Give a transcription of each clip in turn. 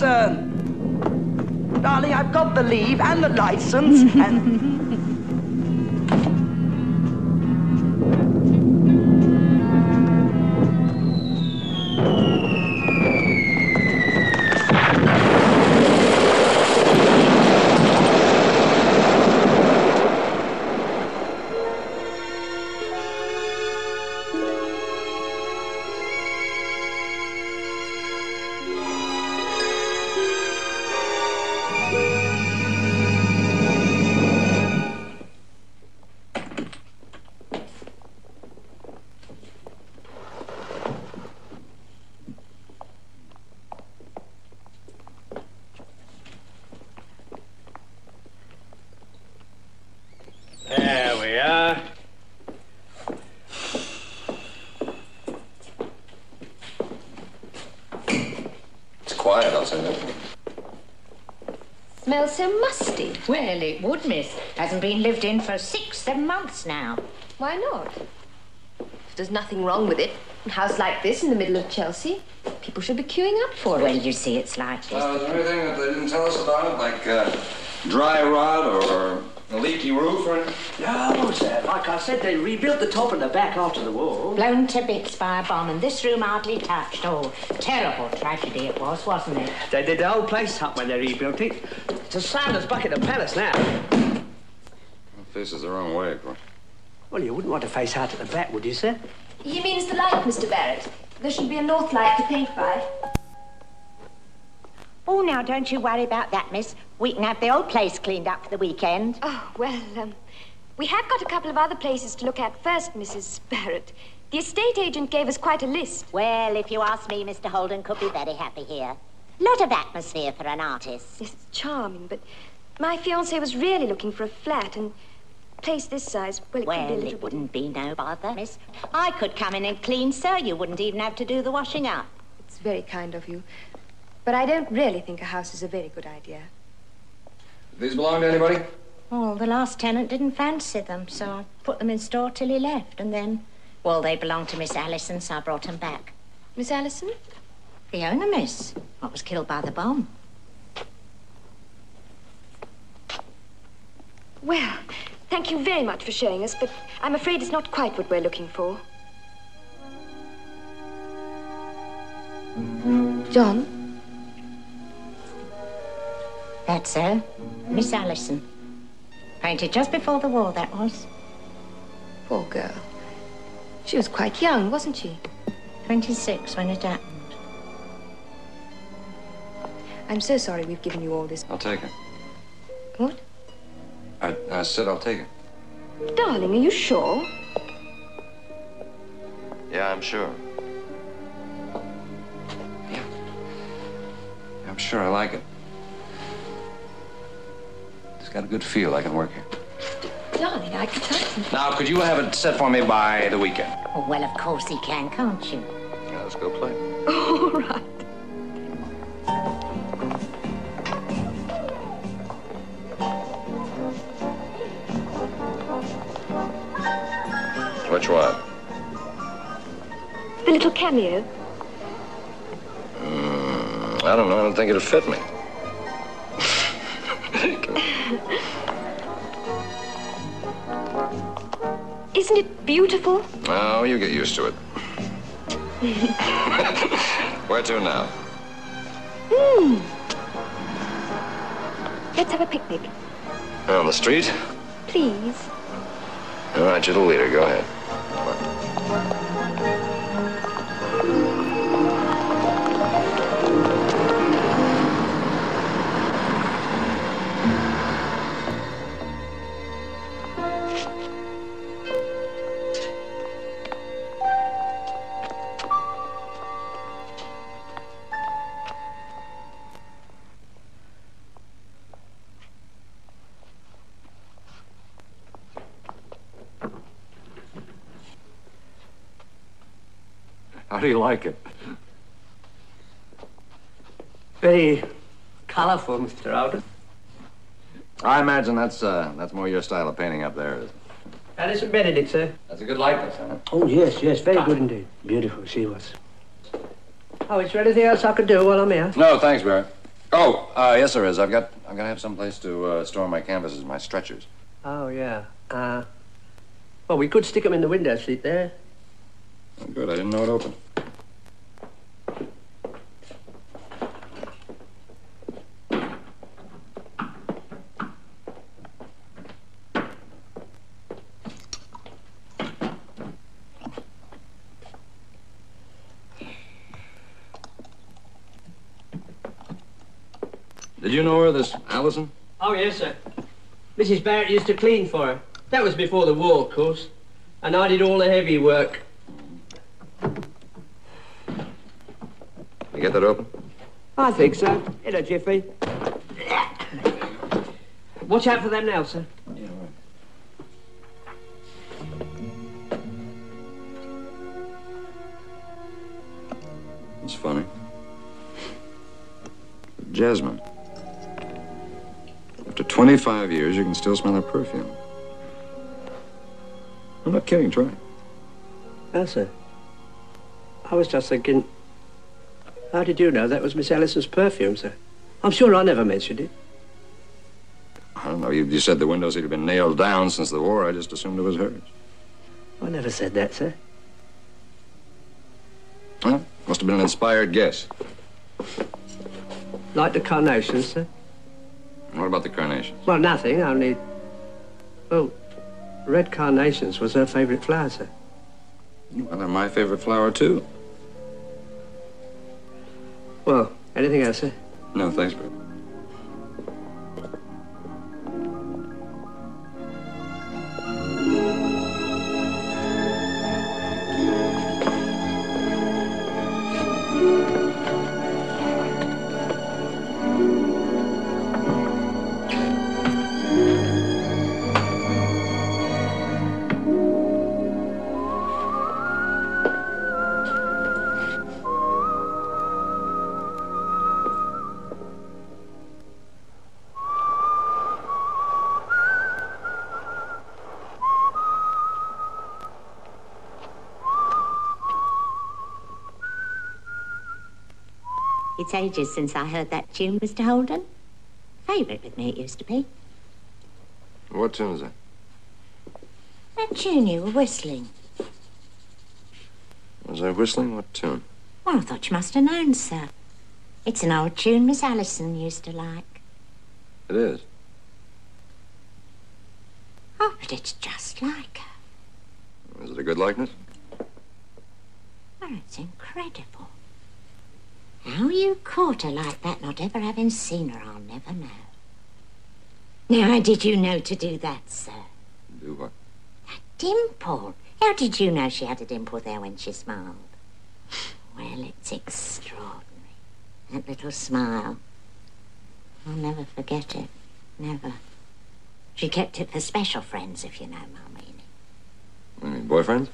Darling, I've got the leave and the license and... so musty. Well, it would, miss. Hasn't been lived in for six, seven months now. Why not? If there's nothing wrong with it, a house like this in the middle of Chelsea, people should be queuing up for it. Well, you see, it's like this. Uh, is there anything that they didn't tell us about, it, like uh, dry rot or a leaky roof or anything? No, sir. Like I said, they rebuilt the top and the back after the war. Blown to bits by a bomb, and this room hardly touched. Oh, terrible tragedy it was, wasn't it? They did the whole place up when they rebuilt it. It's as sound Buckingham Palace now. Faces the wrong way, of course. Well, you wouldn't want to face out at the back, would you, sir? He means the light, Mr. Barrett. There should be a north light to paint by. Oh, now, don't you worry about that, miss. We can have the old place cleaned up for the weekend. Oh, well, um, we have got a couple of other places to look at first, Mrs. Barrett. The estate agent gave us quite a list. Well, if you ask me, Mr. Holden could be very happy here. Lot of atmosphere for an artist. Yes, it's charming, but my fiancé was really looking for a flat, and place this size, well, it could be a little it bit... wouldn't be no bother, miss. I could come in and clean, sir. You wouldn't even have to do the washing up. It's very kind of you. But I don't really think a house is a very good idea. These belong to anybody? Oh, the last tenant didn't fancy them, so I put them in store till he left, and then... Well, they belonged to Miss Allison, so I brought them back. Miss Allison? The owner, miss. What was killed by the bomb. Well, thank you very much for showing us, but I'm afraid it's not quite what we're looking for. John? That's her, Miss Allison. Painted just before the war, that was. Poor girl. She was quite young, wasn't she? 26 when it happened. I'm so sorry we've given you all this. I'll take it. What? I, I said I'll take it. Darling, are you sure? Yeah, I'm sure. Yeah. I'm sure I like it. It's got a good feel. I can work here. Darling, I can try some. Now, could you have it set for me by the weekend? Oh, well, of course he can, can't you? Yeah, let's go play. All right. Which one? The little cameo. I don't know. I don't think it'll fit me. Isn't it beautiful? Oh, you get used to it. Where to now? Hmm. Let's have a picnic. On the street? Please. All right, you're the leader. Go ahead. How do you like it? Very colourful, Mr. Holden. I imagine that's uh, that's more your style of painting up there. Is Allison Benedict, sir. That's a good likeness, huh? Oh, yes, yes, very good indeed. Beautiful, she was. Oh, is there anything else I can do while I'm here? No, thanks, Barry. Oh, uh, yes, there is. I've got I've got to have some place to uh, store my canvases, my stretchers. Oh, yeah. Uh, well, we could stick them in the window seat there. Oh, good. I didn't know it opened. Did you know her, this Allison? Oh, yes, sir. Mrs. Barrett used to clean for her. That was before the war, of course. And I did all the heavy work. You get that open? I think so. Hello, Jiffy. Watch out for them now, sir. Yeah, right. It's funny. Jasmine. After 25 years, you can still smell her perfume. I'm not kidding, try. Sir. I was just thinking, how did you know that was Miss Allison's perfume, sir? I'm sure I never mentioned it. I don't know. You, you said the windows had been nailed down since the war. I just assumed it was hers. I never said that, sir. Well, must have been an inspired guess. Like the carnations, sir? And what about the carnations? Well, nothing, only... Well, red carnations was her favourite flower, sir. Well, they're my favorite flower, too. Well, anything else, sir? No, thanks, Bert. It's ages since I heard that tune, Mr. Holden. Favourite with me it used to be. What tune is that? That tune you were whistling. Was I whistling? What tune? Well, I thought you must have known, sir. It's an old tune Miss Allison used to like. It is. Oh, but it's just like her. Is it a good likeness? Oh, it's incredible. How you caught her like that, not ever having seen her, I'll never know. Now, how did you know to do that, sir? Do what? That dimple. How did you know she had a dimple there when she smiled? Well, it's extraordinary. That little smile. I'll never forget it. Never. She kept it for special friends, if you know my meaning. Mean boyfriends?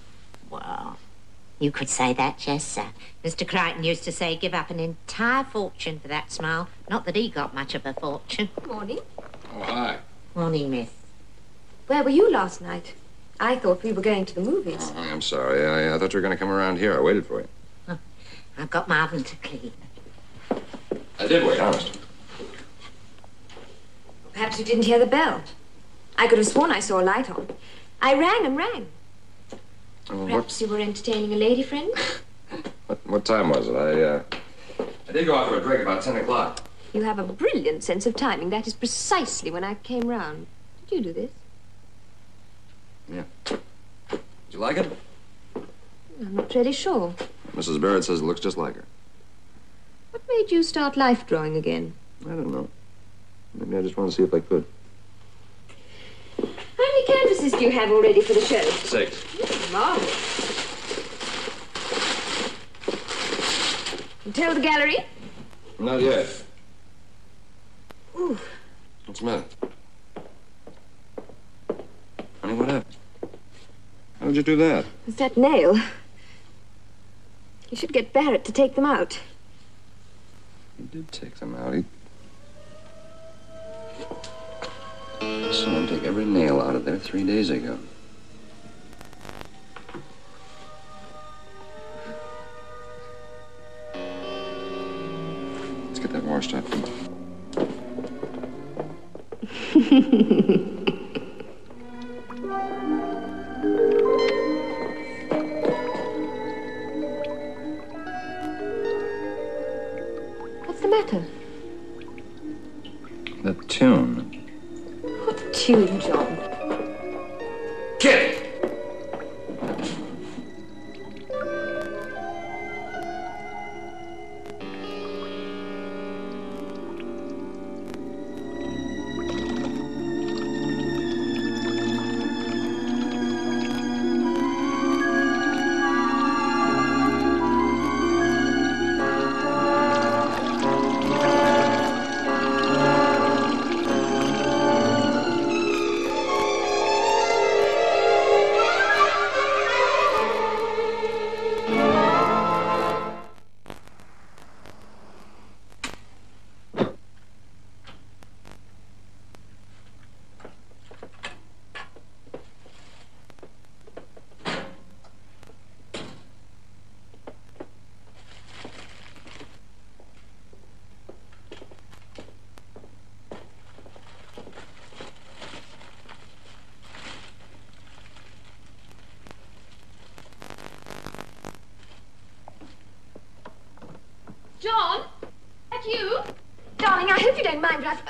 Well, you could say that, yes, sir. Mr. Crichton used to say give up an entire fortune for that smile. Not that he got much of a fortune. Morning. Oh, hi. Morning, miss. Where were you last night? I thought we were going to the movies. Oh, I'm sorry. I, I thought you were going to come around here. I waited for you. I've got my oven to clean. I did wait, honest. Perhaps you didn't hear the bell. I could have sworn I saw a light on. I rang and rang. Oh, what, Perhaps you were entertaining a lady friend? what, what time was it? I, uh, I did go out for a drink about 10 o'clock. You have a brilliant sense of timing. That is precisely when I came round. Did you do this? Yeah. Did you like it? I'm not really sure. Mrs. Barrett says it looks just like her. What made you start life drawing again? I don't know. Maybe I just want to see if I could. How many canvases do you have already for the show? Six. Marvelous. You tell the gallery? Not yet. Ooh. What's the matter? Honey, what happened? How did you do that? It's that nail. You should get Barrett to take them out. He did take them out. He. I saw him take every nail out of there three days ago. Let's get that washed up. you don't mind, I've...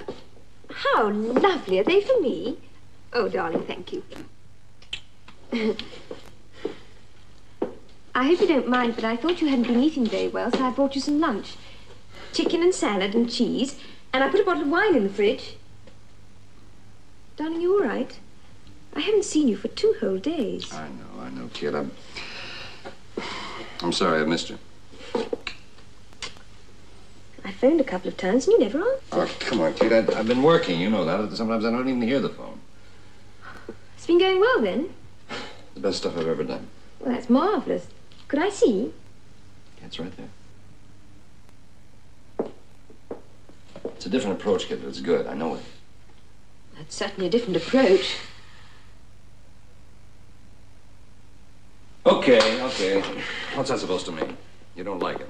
How lovely. Are they for me? Oh, darling, thank you. I hope you don't mind, but I thought you hadn't been eating very well, so I brought you some lunch. Chicken and salad and cheese, and I put a bottle of wine in the fridge. Darling, you all right? I haven't seen you for two whole days. I know, I know, kid. I'm. I'm sorry I missed you. I phoned a couple of times and you never answered. Oh, come on, kid. I, I've been working, you know that. Sometimes I don't even hear the phone. It's been going well then? The best stuff I've ever done. Well, that's marvelous. Could I see? Yeah, it's right there. It's a different approach, kid, but it's good. I know it. That's certainly a different approach. Okay, okay. What's that supposed to mean? You don't like it?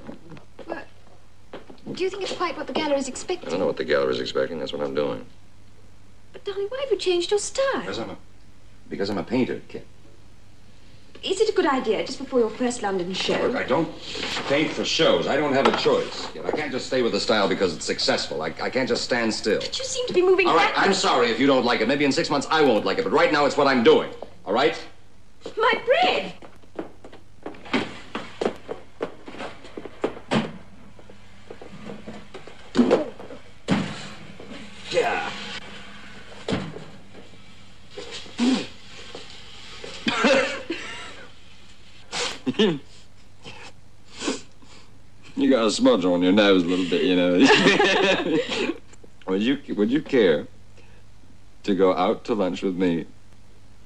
Do you think it's quite what the gallery's I expecting? I don't know what the gallery's expecting. That's what I'm doing. But, darling, why have you changed your style? Because I'm a, because I'm a painter, kid. Is it a good idea just before your first London show? Look, I don't paint for shows. I don't have a choice. Kid. I can't just stay with the style because it's successful. I, I can't just stand still. But you seem to be moving All right, backwards. I'm sorry if you don't like it. Maybe in six months I won't like it, but right now it's what I'm doing. All right? My bread! you got a smudge on your nose a little bit, you know. would you Would you care to go out to lunch with me?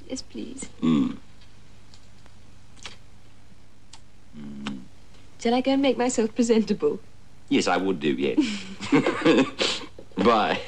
Yes, please. Mm. Mm. Shall I go and make myself presentable? Yes, I would do. Yes. Bye.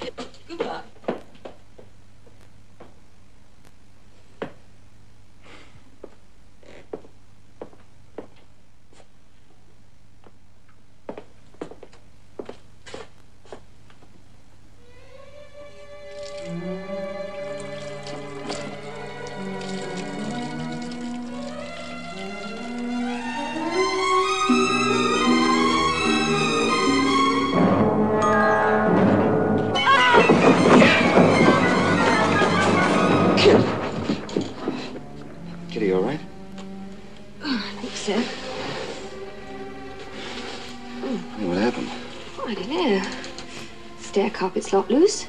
Lot loose.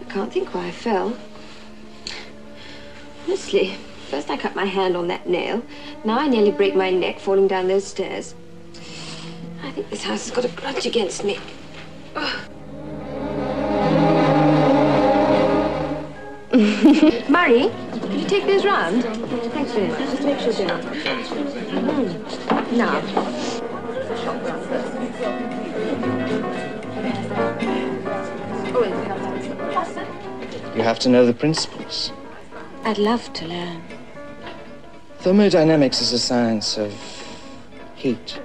I can't think why I fell. Honestly, first I cut my hand on that nail. Now I nearly break my neck falling down those stairs. I think this house has got a grudge against me. Murray, could you take those round? Thanks very much. Just make sure they're Mm. Now. You have to know the principles. I'd love to learn. Thermodynamics is a science of heat.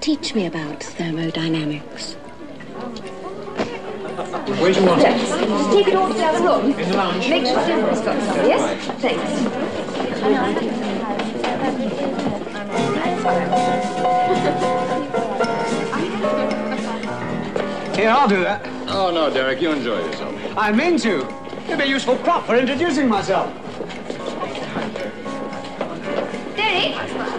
Teach me about thermodynamics. Where do you want Yes. Just take it all to the other room. In the lounge. Make sure Silver's got some, yes? Thanks. Here, I'll do that. Oh, no, Derek, you enjoy yourself. I mean to. It'd be a useful prop for introducing myself. Derek!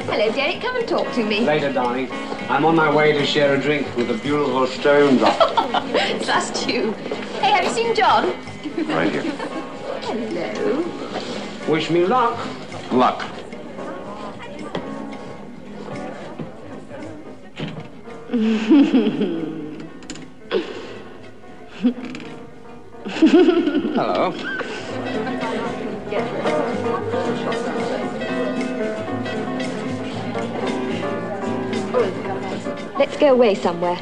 Hello, Derek. Come and talk to me. Later, darling. I'm on my way to share a drink with the beautiful stone drop. Trust you. Hey, have you seen John? Right here. Hello. Wish me luck. Luck. Hello. Let's go away somewhere.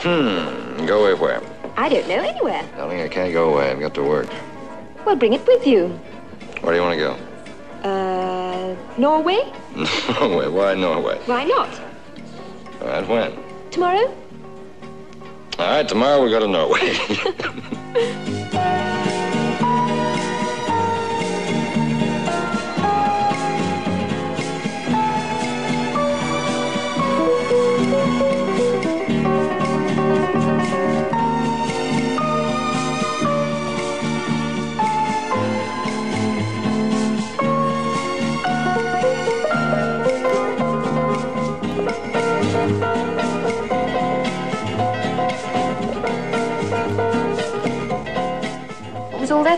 Hmm. Go away where? I don't know, anywhere. Darling, I can't go away. I've got to work. Well, bring it with you. Where do you want to go? Uh, Norway? Norway. Why Norway? Why not? All right, when? Tomorrow? All right, tomorrow we go to Norway.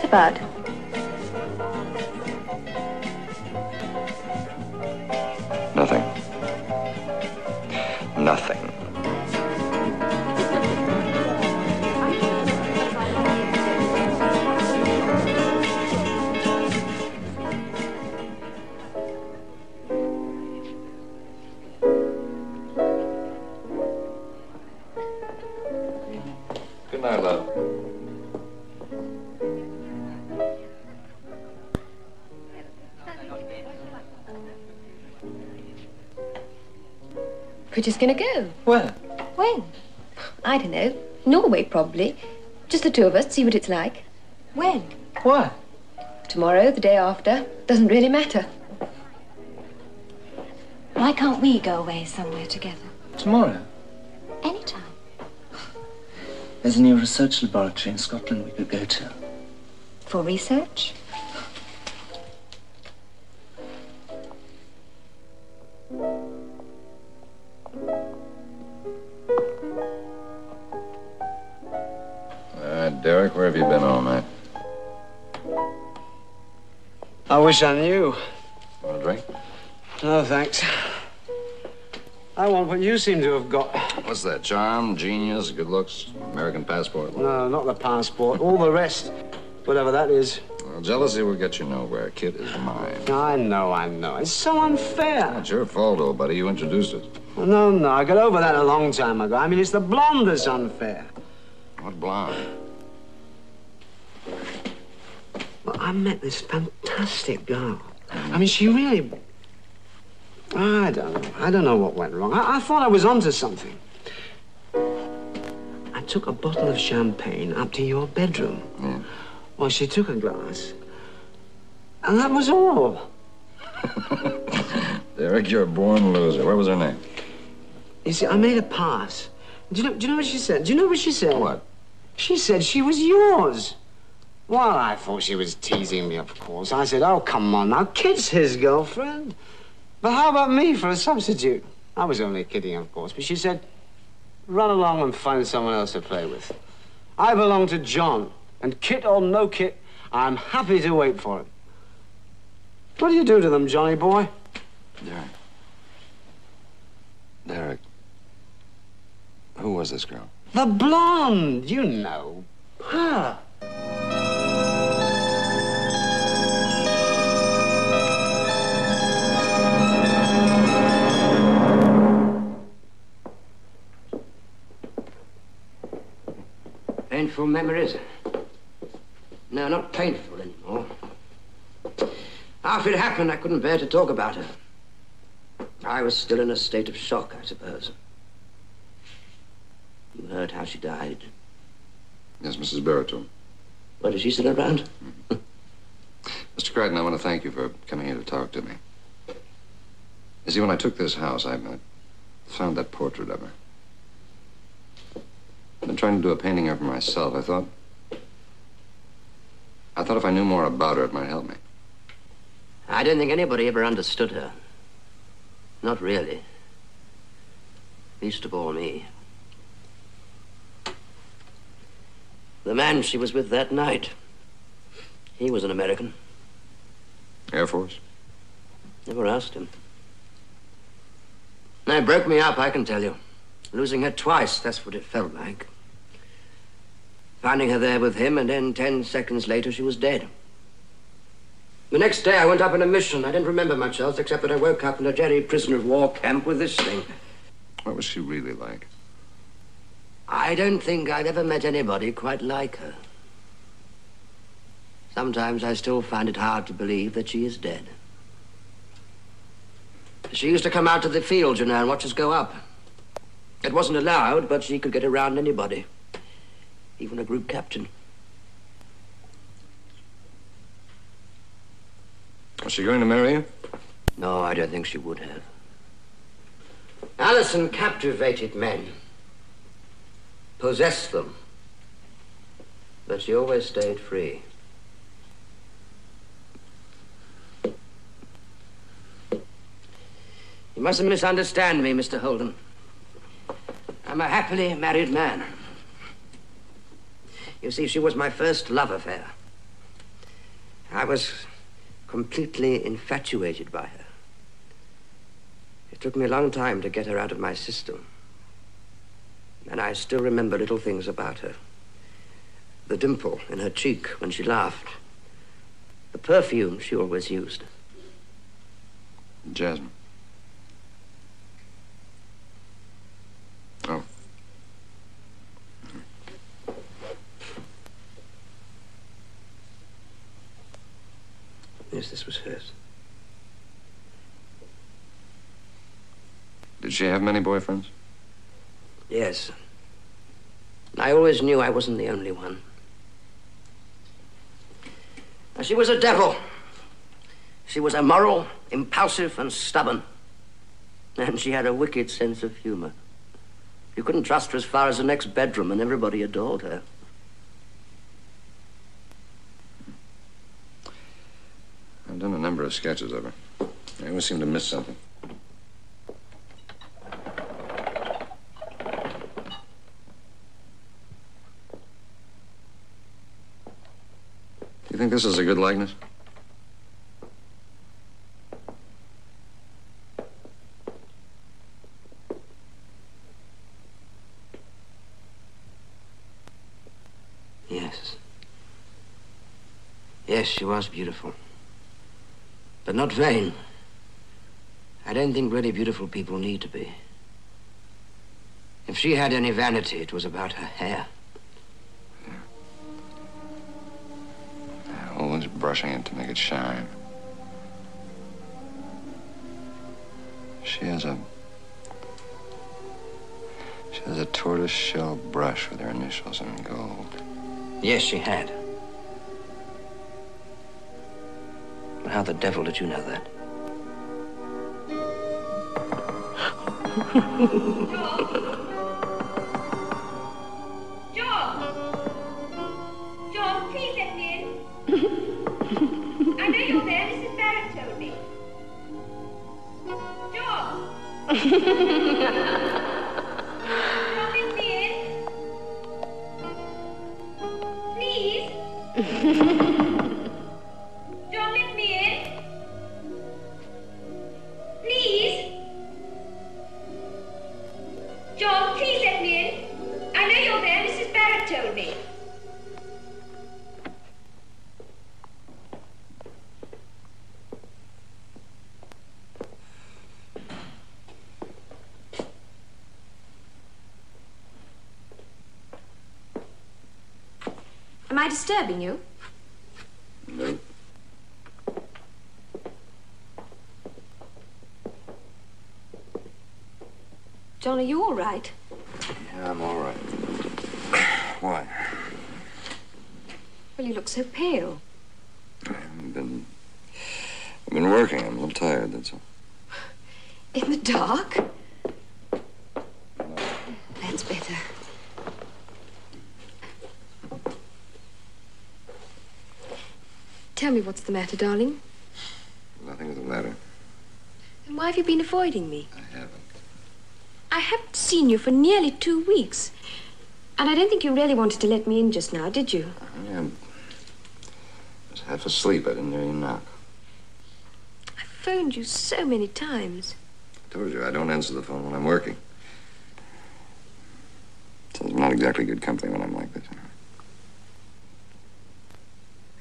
that about? Probably. Just the two of us, see what it's like. When? What? Tomorrow, the day after. Doesn't really matter. Why can't we go away somewhere together? Tomorrow. Anytime. There's a new research laboratory in Scotland we could go to. For research? Wish I knew. Want a drink? No, thanks. I want what you seem to have got. What's that? Charm, genius, good looks, American passport? No, not the passport. All the rest. Whatever that is. Well, jealousy will get you nowhere. Kit is mine. I know, I know. It's so unfair. It's your fault, old buddy. You introduced it. No, no. I got over that a long time ago. I mean, it's the blonde that's unfair. What blonde? Well, I met this fantastic girl. I mean, she really. I don't know. I don't know what went wrong. I, I thought I was onto something. I took a bottle of champagne up to your bedroom. Yeah. Well, she took a glass, and that was all. Derek, you're a born loser. What was her name? You see, I made a pass. Do you know? Do you know what she said? Do you know what she said? What? She said she was yours. Well, I thought she was teasing me, of course. I said, "Oh, come on now, Kit's his girlfriend." But how about me for a substitute? I was only kidding, of course. But she said, "Run along and find someone else to play with." I belong to John, and Kit or no Kit, I'm happy to wait for him. What do you do to them, Johnny boy? Derek. Derek. Who was this girl? The blonde, you know. Her. Painful memories. No, not painful anymore. After it happened, I couldn't bear to talk about her. I was still in a state of shock, I suppose. You heard how she died. Yes, Mrs. Barreto. What, is she still around? Mr. Crichton, I want to thank you for coming here to talk to me. You see, when I took this house, I uh, found that portrait of her. I've been trying to do a painting of her myself. I thought... I thought if I knew more about her, it might help me. I don't think anybody ever understood her. Not really. Least of all me. The man she was with that night, he was an American. Air Force? Never asked him. It broke me up, I can tell you. Losing her twice, that's what it felt like. Finding her there with him, and then ten seconds later, she was dead. The next day, I went up on a mission. I didn't remember much else, except that I woke up in a Jerry prisoner of war camp with this thing. What was she really like? I don't think I've ever met anybody quite like her. Sometimes I still find it hard to believe that she is dead. She used to come out to the field, you know, and watch us go up. It wasn't allowed, but she could get around anybody, even a group captain. Was she going to marry you? No, I don't think she would have. Allison captivated men, possessed them, but she always stayed free. You mustn't misunderstand me, Mr. Holden. I'm a happily married man. You see, she was my first love affair. I was completely infatuated by her. It took me a long time to get her out of my system. And I still remember little things about her. The dimple in her cheek when she laughed. The perfume she always used. Jasmine. Yes, this was hers. Did she have many boyfriends? Yes. I always knew I wasn't the only one. Now, She was a devil. She was immoral, impulsive, and stubborn. And she had a wicked sense of humor. You couldn't trust her as far as the next bedroom, and everybody adored her. done a number of sketches of her. I always seem to miss something. You think this is a good likeness? Yes. Yes, she was beautiful. But not vain. I don't think really beautiful people need to be. If she had any vanity, it was about her hair. Always brushing it to make it shine. She has a. She has a tortoise shell brush with her initials in gold. Yes, she had. How the devil did you know that? John! John, please let me in. I know you're there. Mrs. Barrett told me. John! Disturbing you? No. John, are you all right? Yeah, I'm all right. Why? Well, you look so pale. I've been. I've been working. I'm a little tired, that's all. In the dark? That's better. Tell me what's the matter, darling. Nothing's the matter. Then why have you been avoiding me? I haven't. I haven't seen you for nearly two weeks. And I don't think you really wanted to let me in just now, did you? Yeah. I was half asleep. I didn't hear you knock. I phoned you so many times. I told you I don't answer the phone when I'm working. So it's not exactly good company when I'm like this.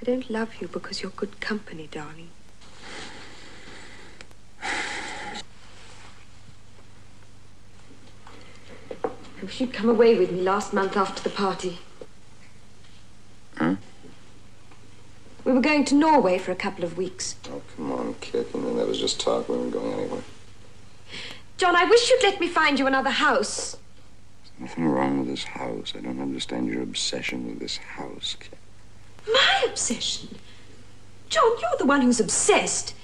I don't love you because you're good company, darling. I wish you'd come away with me last month after the party. Huh? We were going to Norway for a couple of weeks. Oh, come on, kid. You know, that was just talk. We weren't going anywhere. John, I wish you'd let me find you another house. There's nothing wrong with this house. I don't understand your obsession with this house, kid. My obsession? John, you're the one who's obsessed.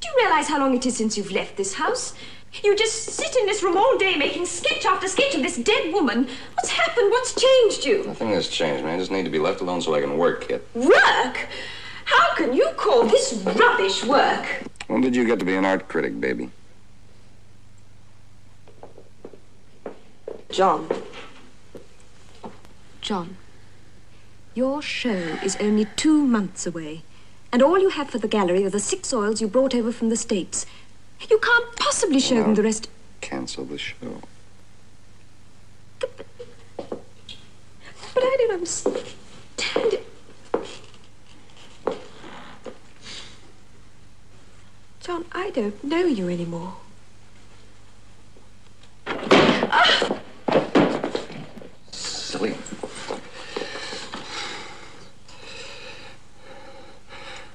Do you realize how long it is since you've left this house? You just sit in this room all day making sketch after sketch of this dead woman. What's happened? What's changed you? Nothing has changed, man. I just need to be left alone so I can work, kid. Work? How can you call this rubbish work? When did you get to be an art critic, baby? John. John, your show is only two months away, and all you have for the gallery are the six oils you brought over from the States. You can't possibly show them the rest. Cancel the show. But I don't understand it. John, I don't know you anymore. Silly.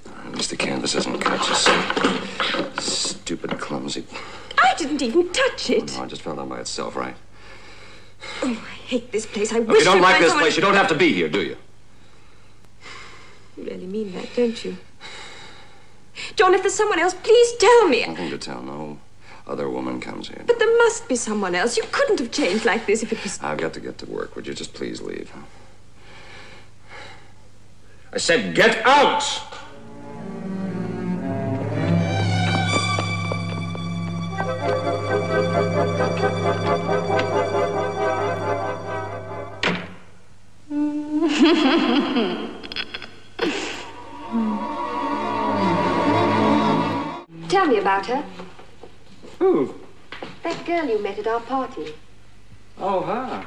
At least the canvas isn't cut, you see. Stupid, clumsy. I didn't even touch it. Oh, no, it just fell down by itself, right? Oh, I hate this place. I If wish you don't like this place, you don't have to be here, do you? You really mean that, don't you? John, if there's someone else, please tell me. Nothing to tell. No other woman comes here. But there must be someone else. You couldn't have changed like this if it was. I've got to get to work. Would you just please leave? I said get out! Girl you met at our party. Oh, her.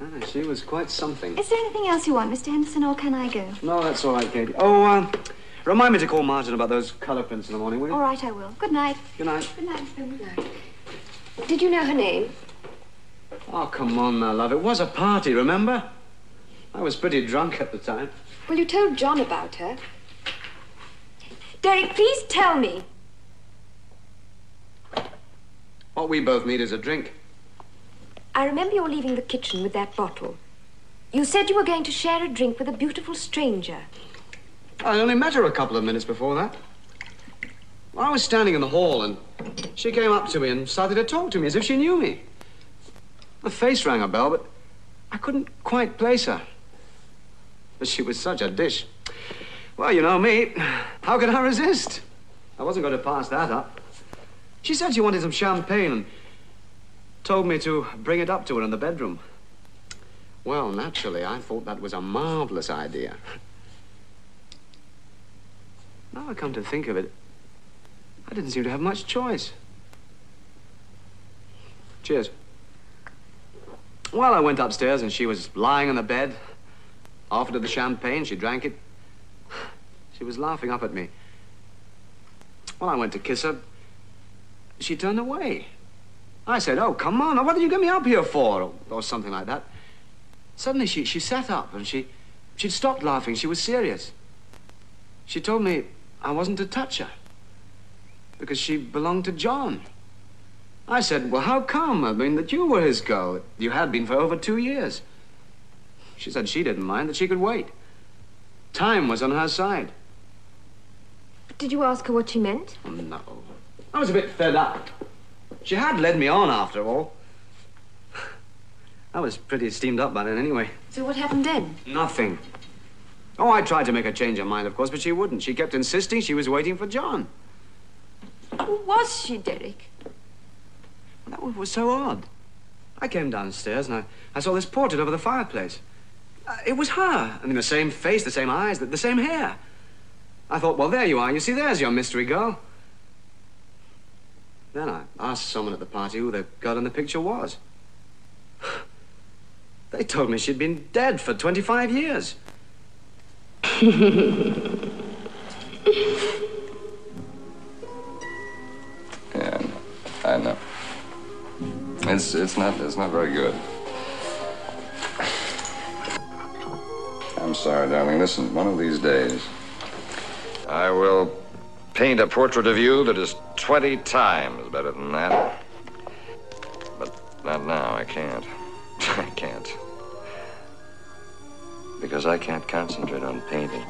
Ah, she was quite something. Is there anything else you want, Mr. Henderson, or can I go? No, that's all right, Katie. Oh, um, remind me to call Martin about those colour prints in the morning, will you? All right, I will. Good night. Good night. Good night, Mr. Henderson. Did you know her name? Oh, come on now, love. It was a party, remember? I was pretty drunk at the time. Well, you told John about her. Derek, please tell me. What we both need is a drink. I remember your leaving the kitchen with that bottle. You said you were going to share a drink with a beautiful stranger. I only met her a couple of minutes before that. I was standing in the hall and she came up to me and started to talk to me as if she knew me. The face rang a bell, but I couldn't quite place her. But she was such a dish. Well, you know me. How could I resist? I wasn't going to pass that up. She said she wanted some champagne and told me to bring it up to her in the bedroom. Well, naturally, I thought that was a marvelous idea. Now I come to think of it, I didn't seem to have much choice. Cheers. Well, I went upstairs and she was lying on the bed. Offered her the champagne, she drank it. She was laughing up at me. Well, I went to kiss her. She turned away. I said, oh, come on, what did you get me up here for? Or, or something like that. Suddenly she, she sat up and she, she'd stopped laughing. She was serious. She told me I wasn't to touch her because she belonged to John. I said, well, how come? I mean, that you were his girl. You had been for over two years. She said she didn't mind, that she could wait. Time was on her side. But Did you ask her what she meant? No. I was a bit fed up. She had led me on, after all. I was pretty steamed up by then, anyway. So what happened then? Nothing. Oh, I tried to make her change her mind, of course, but she wouldn't. She kept insisting she was waiting for John. Who was she, Derek? That was so odd. I came downstairs and I, I saw this portrait over the fireplace. Uh, it was her. I mean, the same face, the same eyes, the, the same hair. I thought, well, there you are. You see, there's your mystery girl. Then I asked someone at the party who the girl in the picture was. They told me she'd been dead for 25 years. Yeah, I know. It's it's not it's not very good. I'm sorry, darling. Listen, one of these days, I will paint a portrait of you that is 20 times better than that. But not now. I can't. I can't. Because I can't concentrate on painting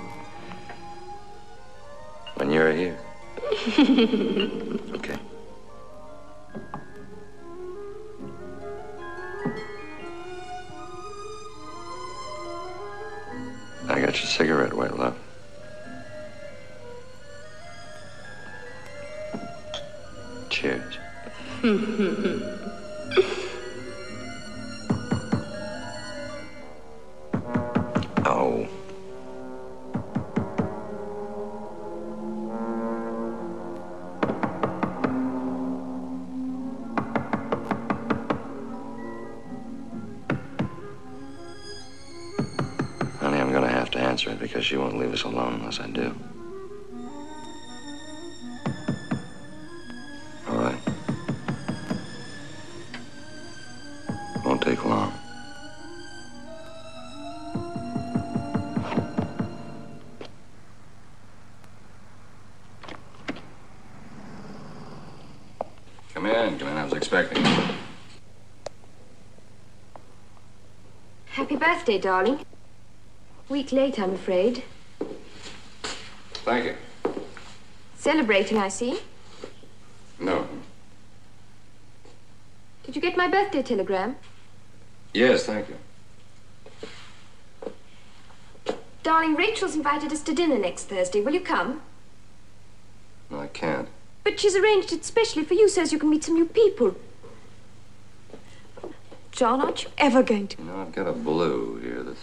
when you're here. Okay. I got your cigarette, white love. Cheers. birthday, darling. Week late, I'm afraid. Thank you. Celebrating, I see. No. Did you get my birthday telegram? Yes, thank you. Darling, Rachel's invited us to dinner next Thursday. Will you come? No, I can't. But she's arranged it specially for you so as you can meet some new people. John, aren't you ever going to? You know, I've got a blue here that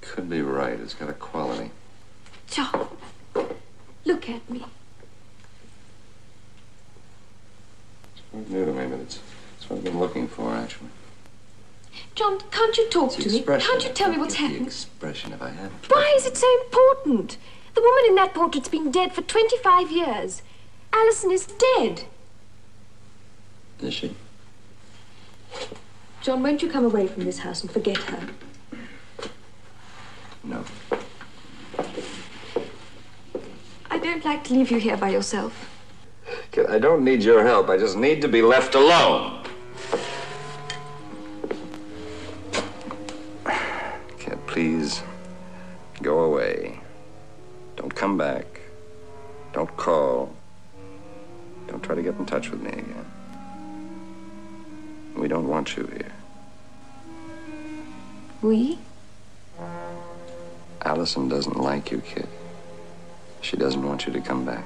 could be right. It's got a quality. John, look at me. It's quite new to me, but it's, it's what I've been looking for, actually. John, can't you talk It's to me? Can't you tell me what's happened? expression if I had. Why is it so important? The woman in that portrait's been dead for 25 years. Allison is dead. Is she? John, won't you come away from this house and forget her? No. I don't like to leave you here by yourself. I don't need your help. I just need to be left alone. Kid, please go away. Don't come back. Don't call. Don't try to get in touch with me again. We don't want you here. We? Allison doesn't like you, kid. She doesn't want you to come back.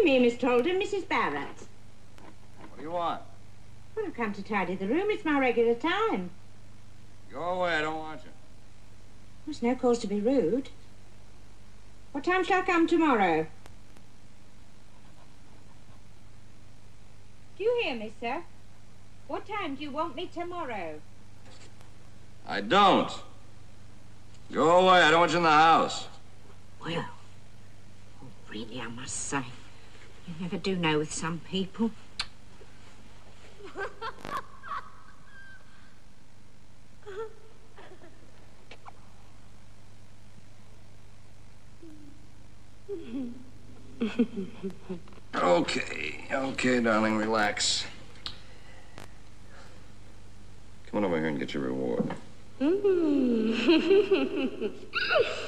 It's only me, Miss Holden, Mrs. Barrett. What do you want? Well, I've come to tidy the room. It's my regular time. Go away, I don't want you. There's no cause to be rude. What time shall I come tomorrow? Do you hear me, sir? What time do you want me tomorrow? I don't. Go away, I don't want you in the house. Well, oh, really, I must say, you never do know with some people. Okay, okay, darling, relax. Come on over here and get your reward.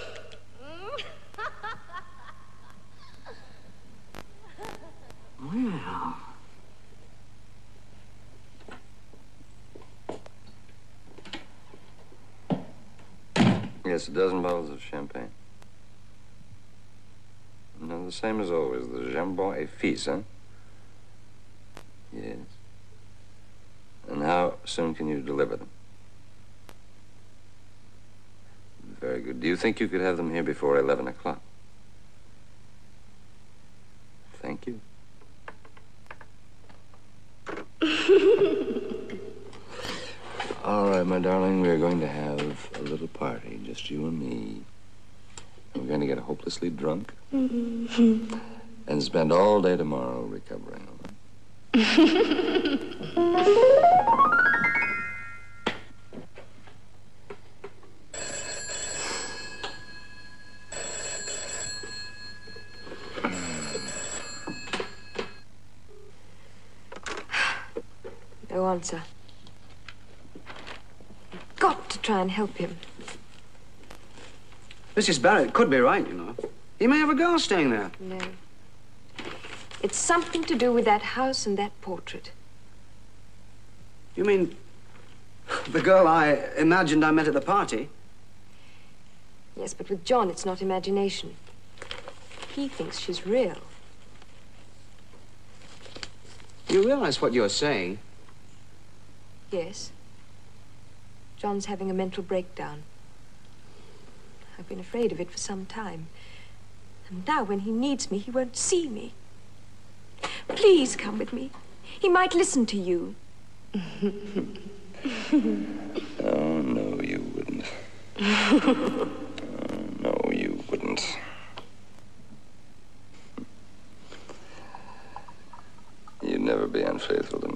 Well, Yes, a dozen bottles of champagne. No, the same as always. The Jambon et Fils, huh? Yes. And how soon can you deliver them? Very good. Do you think you could have them here before 11 o'clock? Thank you. All right, my darling, we're going to have a little party, just you and me. We're going to get hopelessly drunk mm-hmm. and spend all day tomorrow recovering. Go on, sir. To try and help him. Mrs. Barrett could be right, you know. He may have a girl staying there. No. It's something to do with that house and that portrait. You mean the girl I imagined I met at the party? Yes, but with John, it's not imagination. He thinks she's real. You realize what you're saying? Yes. John's having a mental breakdown. I've been afraid of it for some time. And now, when he needs me, he won't see me. Please come with me. He might listen to you. Oh, no, you wouldn't. Oh, no, you wouldn't. You'd never be unfaithful to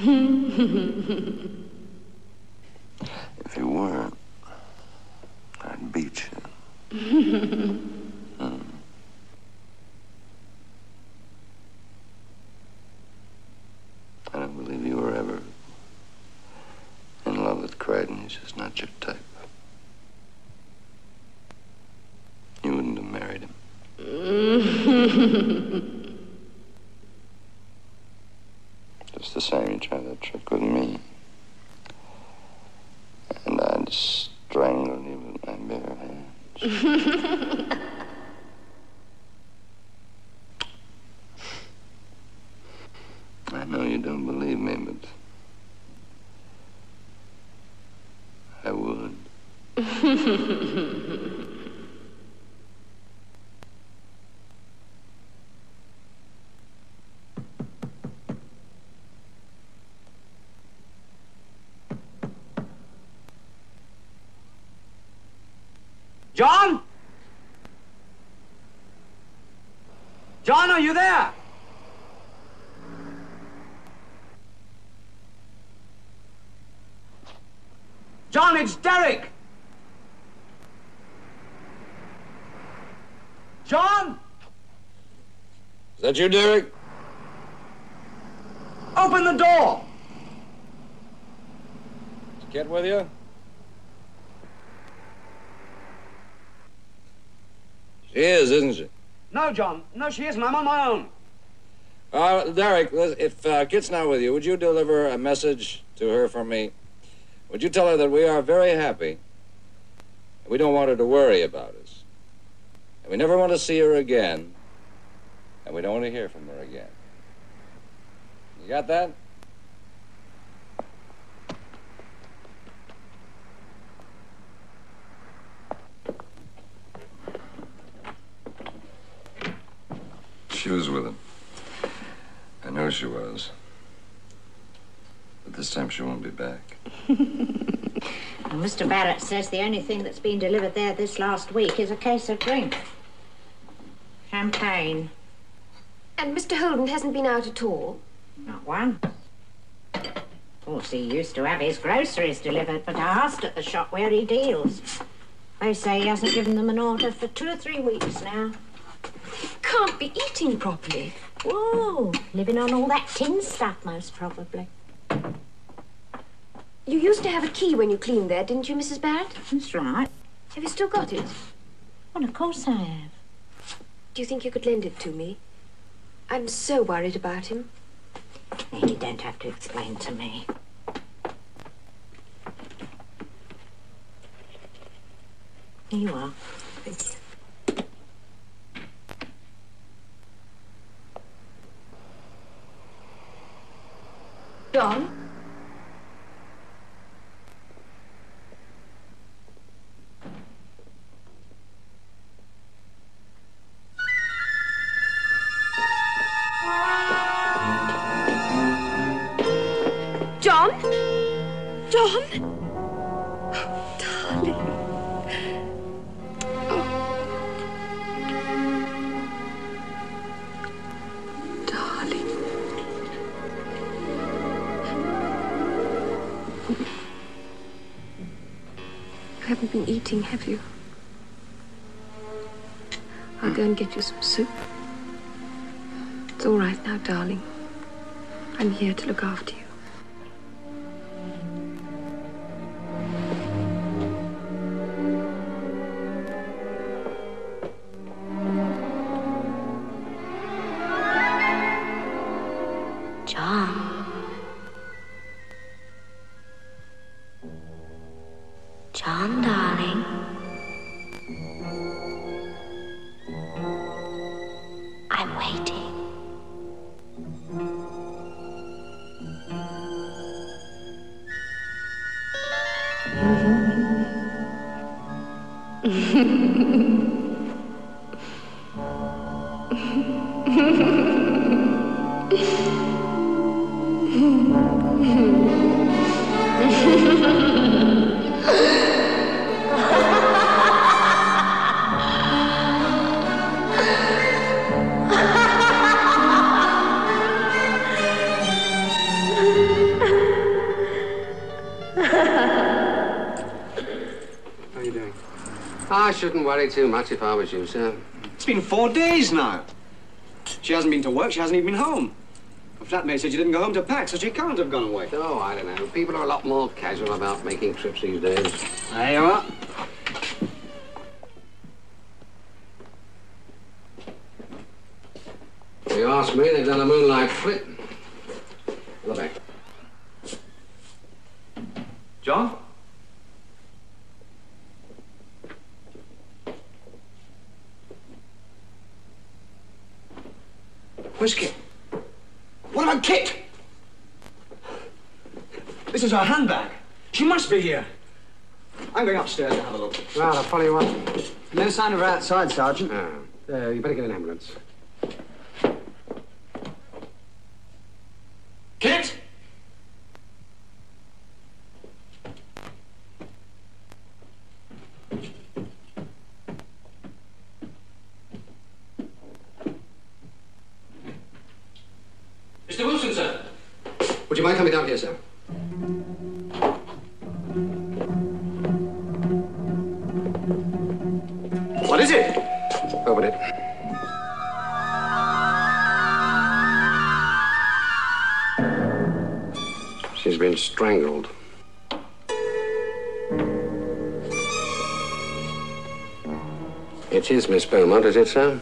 me. You weren't, I'd beat you. Hmm. I don't believe you were ever in love with Crichton. He's just not your type. You wouldn't have married him. Just the same, you tried that trick with me. And I'd strangle you with my bare hands. I know you don't believe me, but I would. John? John, are you there? John, it's Derek. John? Is that you, Derek? Open the door. Is Kit with you? She is, isn't she? No, John. No, she isn't. I'm on my own. Uh, Derek, if uh, Kit's not with you, would you deliver a message to her from me? Would you tell her that we are very happy? and We don't want her to worry about us. And we never want to see her again. And we don't want to hear from her again. You got that? She was with him. I know she was. But this time she won't be back. Well, Mr. Barrett says the only thing that's been delivered there this last week is a case of drink. Champagne. And Mr. Holden hasn't been out at all? Not one. Of course, he used to have his groceries delivered, but I asked at the shop where he deals. They say he hasn't given them an order for two or three weeks now. Can't be eating properly. Whoa, living on all that tin stuff, most probably. You used to have a key when you cleaned there, didn't you, Mrs. Barrett? That's right. Have you still got it? Well, of course I have. Do you think you could lend it to me? I'm so worried about him. Now, you don't have to explain to me. Here you are. Thank you. John? John? John? Oh, darling. Darling. You haven't been eating, have you? I'll go and get you some soup. It's all right now, darling. I'm here to look after you. I shouldn't worry too much if I was you, sir. It's been four days now. She hasn't been to work, she hasn't even been home. Her flatmate said she didn't go home to pack, so she can't have gone away. Oh, I don't know. People are a lot more casual about making trips these days. There you are. If you ask me, they've done a moonlight flip. Look back. John? Where's Kit? What about Kit? This is her handbag. She must be here. I'm going upstairs to have a look. Right, I'll follow you up. No sign of her outside, Sergeant. Oh. Uh, you better get an ambulance. Kit? Mr. Wilson, sir. Would you mind coming down here, sir? What is it? Open it. She's been strangled. It is Miss Beaumont, is it, sir?